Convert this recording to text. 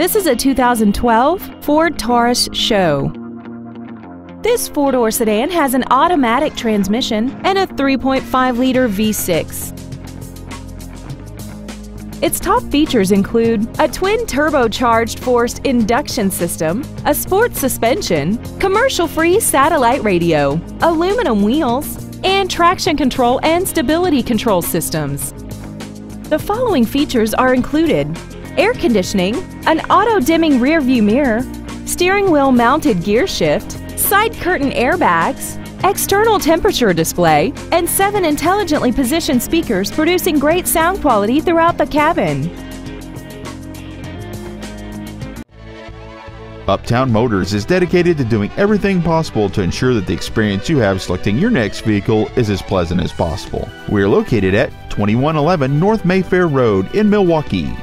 This is a 2012 Ford Taurus SHO. This four-door sedan has an automatic transmission and a 3.5-liter V6. Its top features include a twin turbocharged forced induction system, a sports suspension, commercial-free satellite radio, aluminum wheels, and traction control and stability control systems. The following features are included air conditioning, an auto-dimming rearview mirror, steering wheel mounted gear shift, side curtain airbags, external temperature display, and seven intelligently positioned speakers producing great sound quality throughout the cabin. Uptown Motors is dedicated to doing everything possible to ensure that the experience you have selecting your next vehicle is as pleasant as possible. We are located at 2111 North Mayfair Road in Milwaukee.